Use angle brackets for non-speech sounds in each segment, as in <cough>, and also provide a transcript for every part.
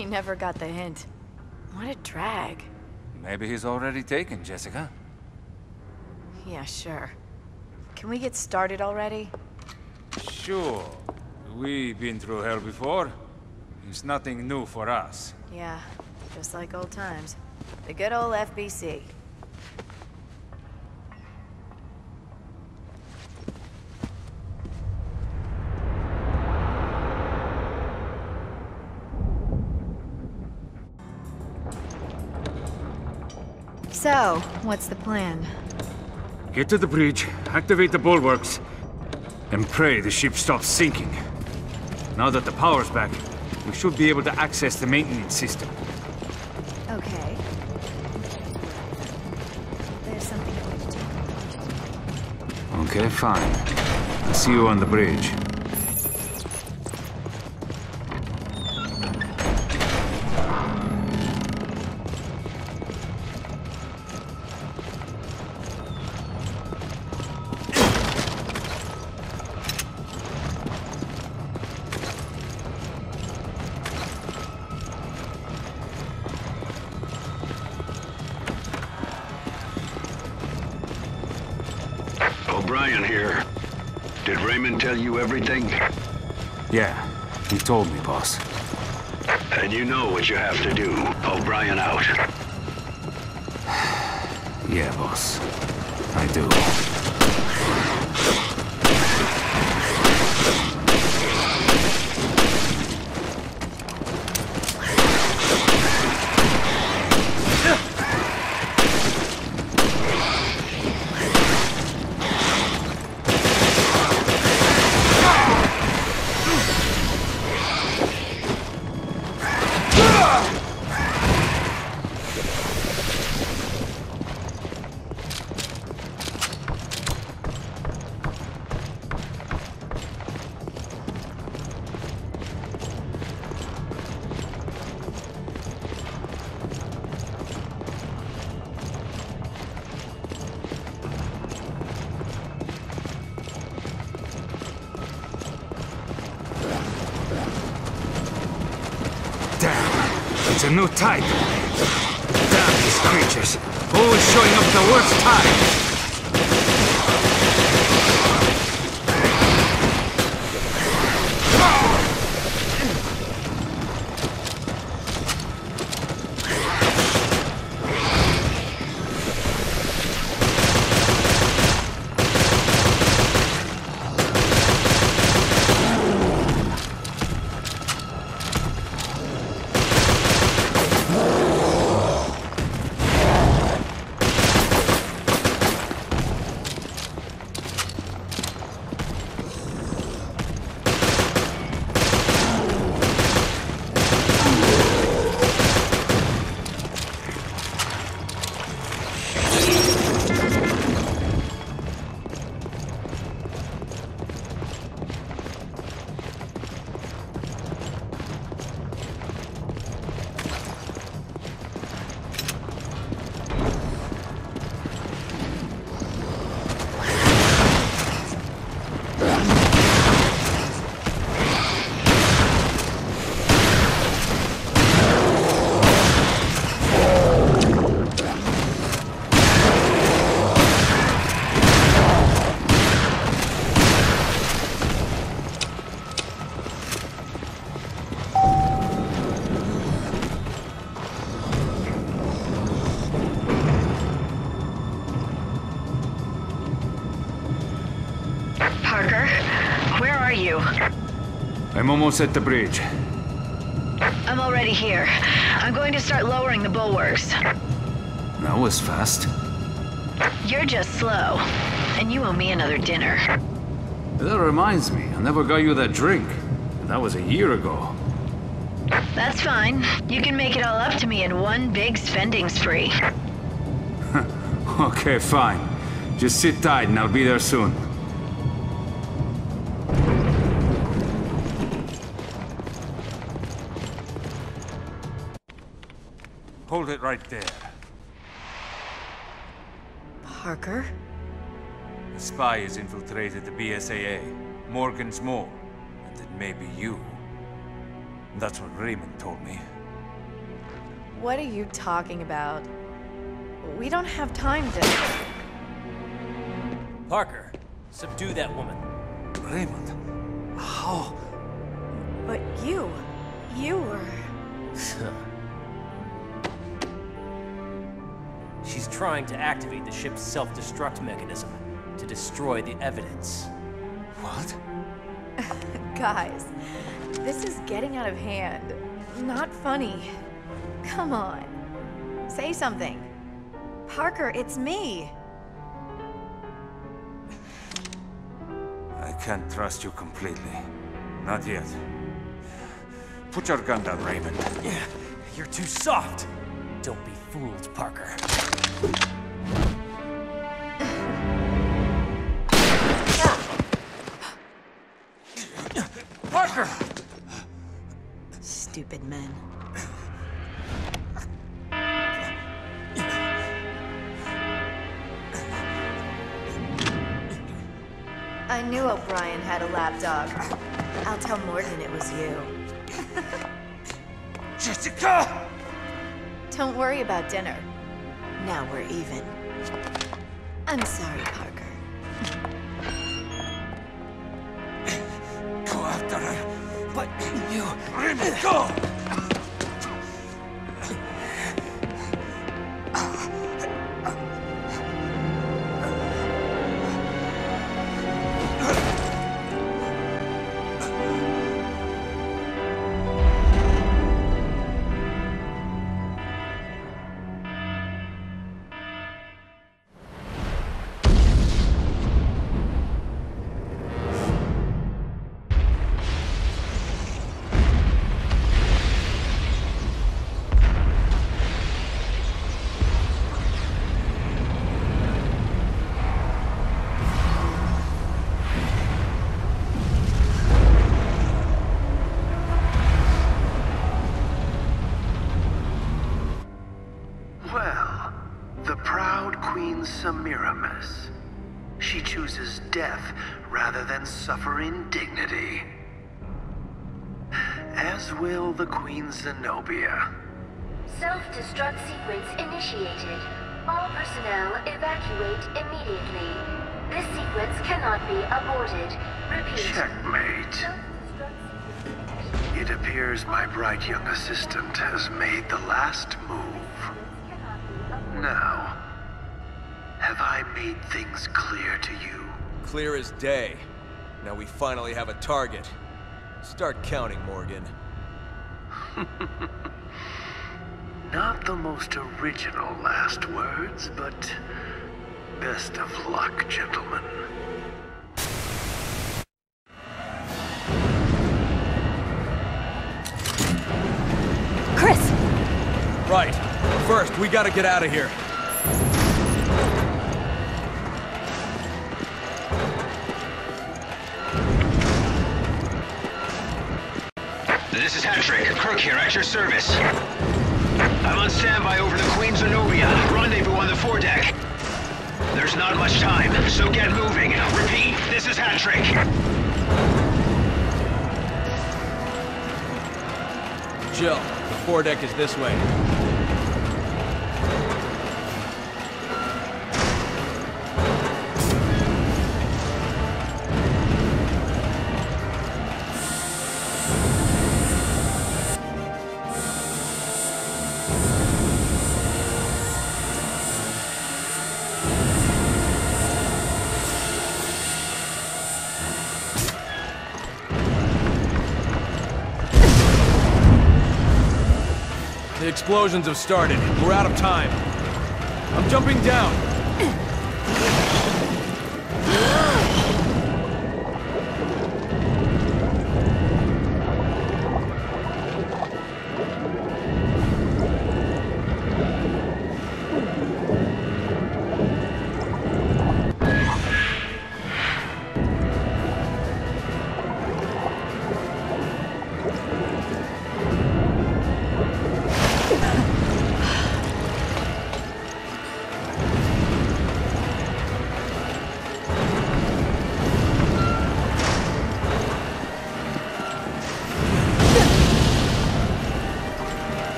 He never got the hint. What a drag. Maybe he's already taken, Jessica. Yeah, sure. Can we get started already? Sure. We've been through hell before. It's nothing new for us. Yeah, just like old times. The good old FBC. So, what's the plan? Get to the bridge, activate the bulwarks, and pray the ship stops sinking. Now that the power's back, we should be able to access the maintenance system. Okay. There's something I want to talk Okay, fine. I'll see you on the bridge. Boss. And you know what you have to do. O'Brien out. <sighs> Yeah, boss. I do. New type. Damn these creatures. Always showing up the worst time. Almost at the bridge. I'm already here. I'm going to start lowering the bulwarks. That was fast. You're just slow. And you owe me another dinner. That reminds me, I never got you that drink. That was a year ago. That's fine. You can make it all up to me in one big spending spree. <laughs> Okay, fine. Just sit tight and I'll be there soon. It right there. Parker? The spy has infiltrated the BSAA. Morgan's more. And it may be you. That's what Raymond told me. What are you talking about? We don't have time to... Parker, subdue that woman. Raymond, how? But you... You were... <laughs> She's trying to activate the ship's self-destruct mechanism to destroy the evidence. What? <laughs> Guys, this is getting out of hand. Not funny. Come on. Say something. Parker, it's me. I can't trust you completely. Not yet. Put your gun down, Raymond. Yeah, you're too soft. Don't be fooled, Parker. Parker! Stupid men. I knew O'Brien had a lapdog. I'll tell Morgan it was you. Jessica! Don't worry about dinner. Now we're even. I'm sorry, Parker. Go after her. But you... Raymond, go! Chooses death rather than suffer indignity. As will the Queen Zenobia. Self-destruct sequence initiated. All personnel evacuate immediately. This sequence cannot be aborted. Repeat. Checkmate. It appears my bright young assistant has made the last move. cannot be aborted. Now, have I made things clear to you? Clear as day. Now we finally have a target. Start counting, Morgan. <laughs> Not the most original last words, but best of luck, gentlemen. Chris! Right. First, we gotta get out of here. Kirk here at your service. I'm on standby over the Queen Zenobia. Rendezvous on the foredeck. There's not much time, so get moving. Repeat, this is Patrick. Jill, the foredeck is this way. Explosions have started. We're out of time. I'm jumping down.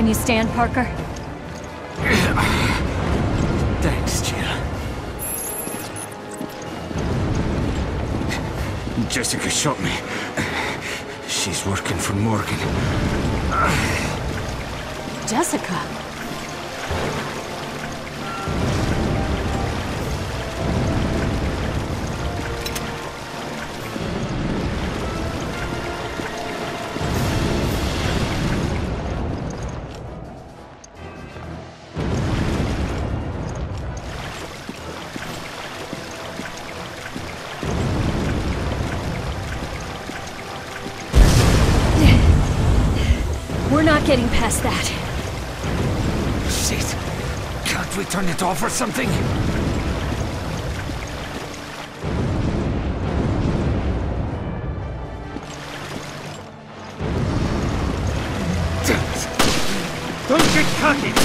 Can you stand, Parker? Thanks, Jill. Jessica shot me. She's working for Morgan. Jessica. Past that. Shit. Can't we turn it off or something? Don't get cocky!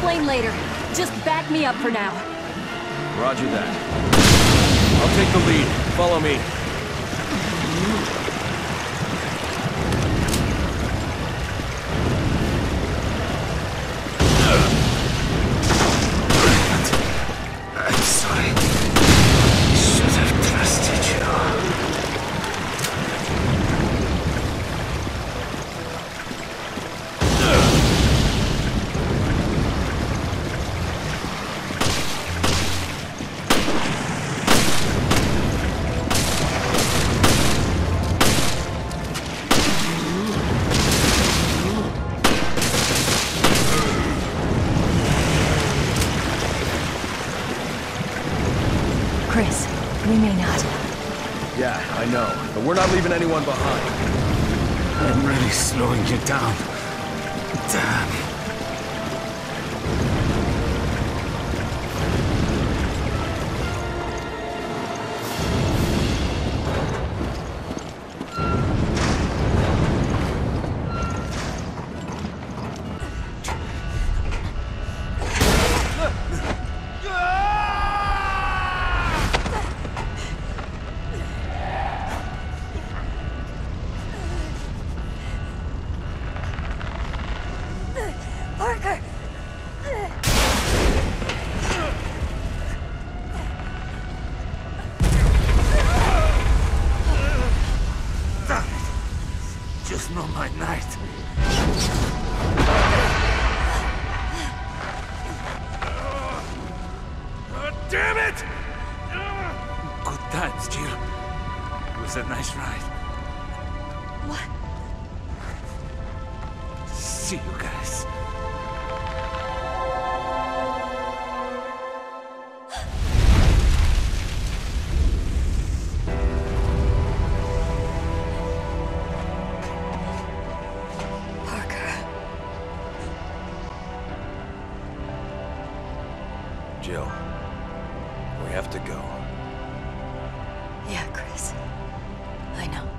Explain later. Just back me up for now. Roger that. I'll take the lead. Follow me. Jill, we have to go. Yeah, Chris. I know.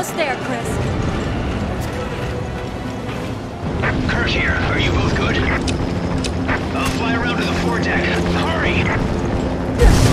Almost there, Chris. Kirk here. Are you both good? I'll fly around to the foredeck. Hurry!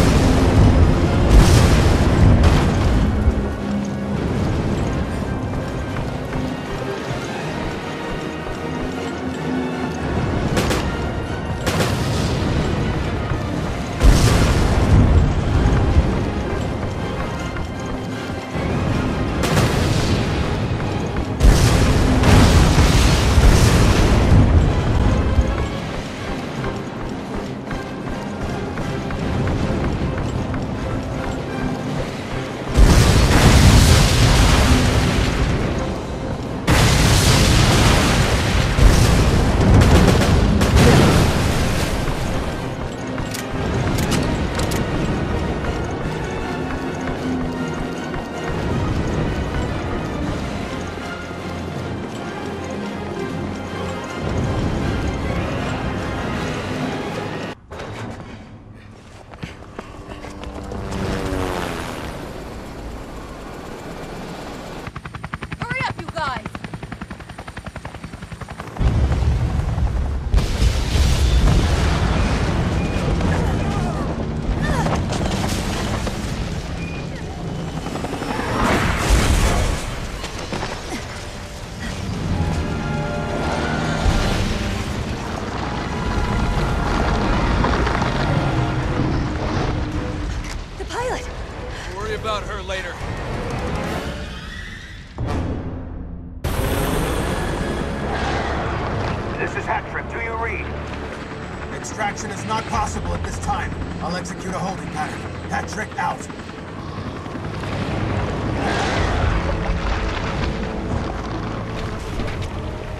I'll execute a holding pattern. Patrick out.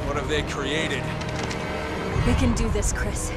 What have they created? We can do this, Chris.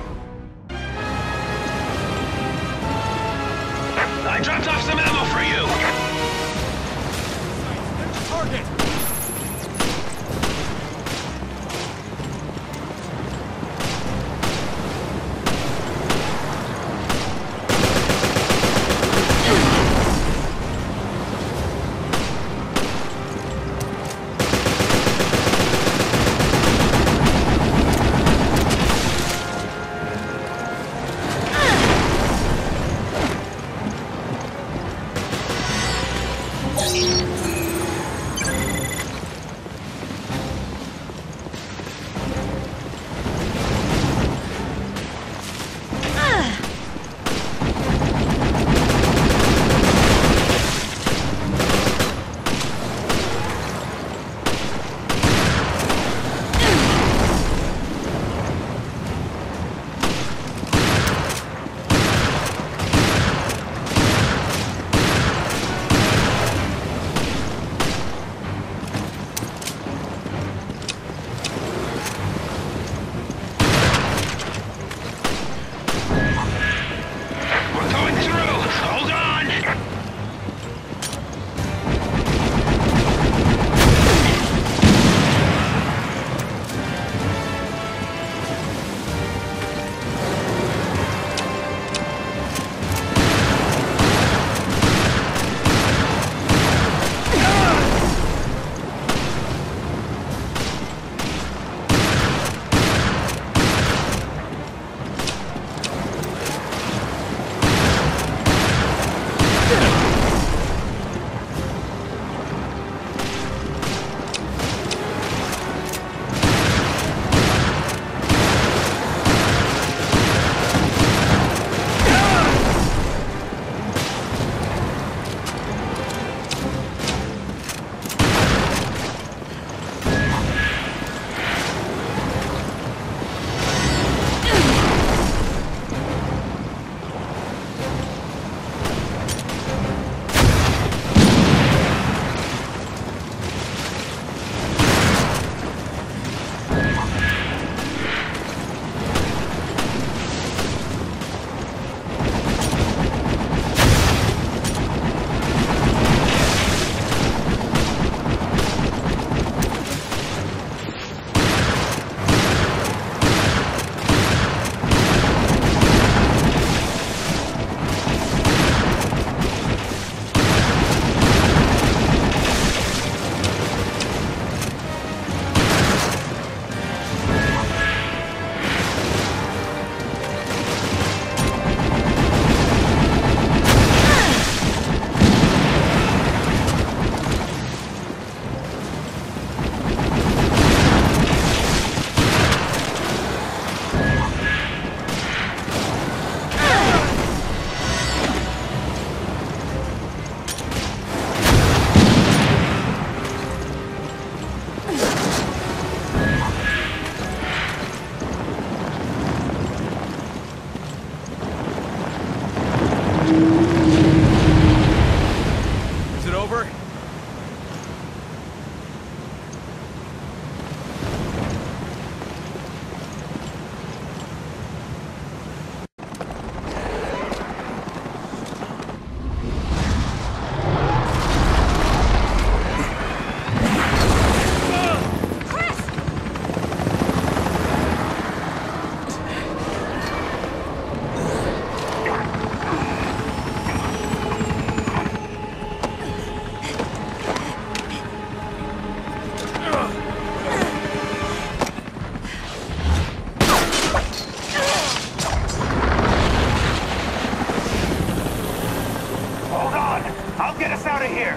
Get us out of here!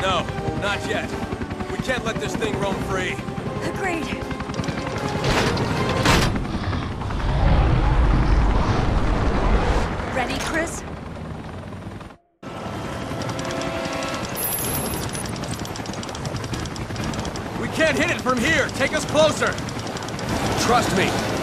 No, not yet. We can't let this thing roam free. Agreed. Ready, Chris? We can't hit it from here! Take us closer! Trust me,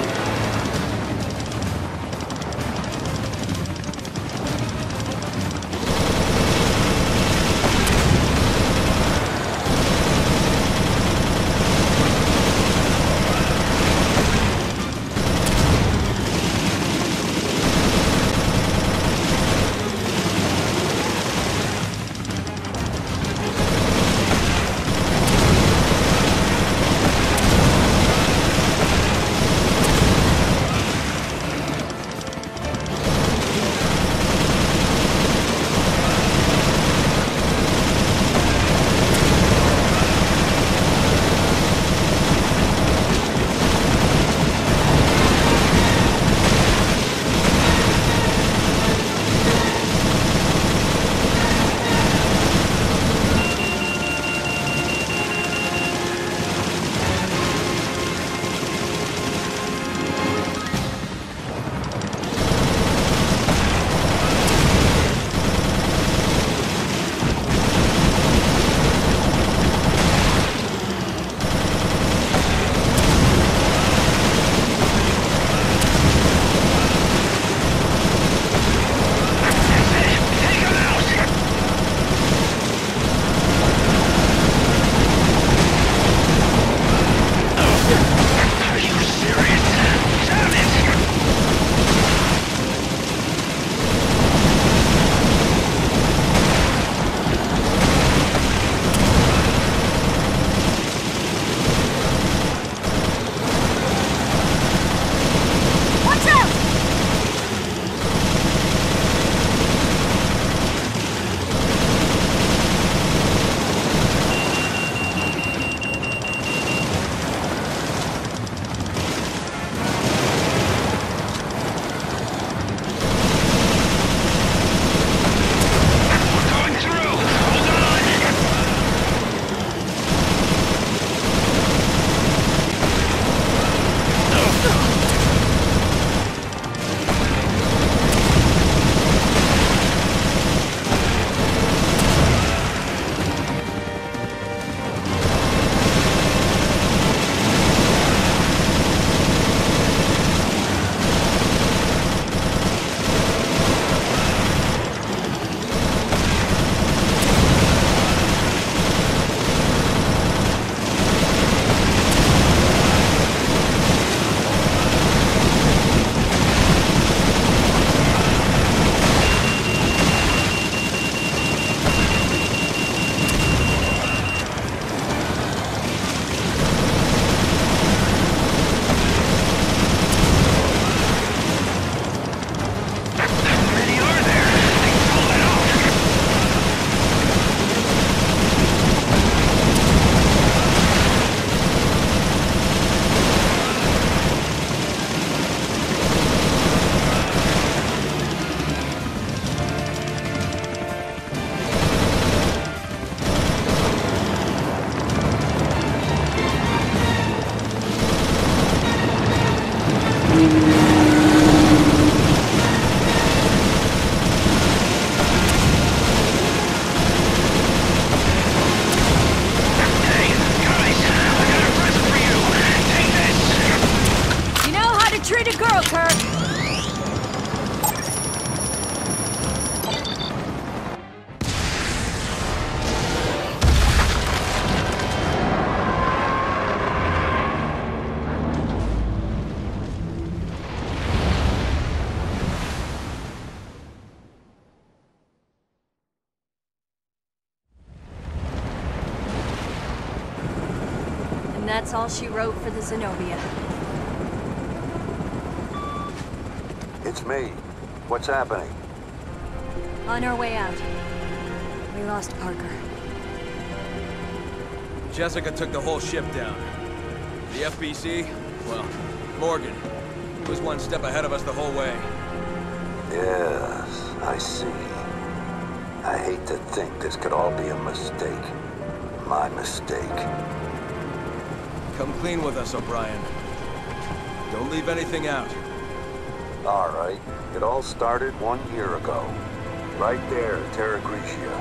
that's all she wrote for the Zenobia. It's me. What's happening? On our way out. We lost Parker. Jessica took the whole ship down. The FBC? Well, Morgan. He was one step ahead of us the whole way. Yes, I see. I hate to think this could all be a mistake. My mistake. Come clean with us, O'Brien. Don't leave anything out. All right. It all started one year ago. Right there, Terragrigia.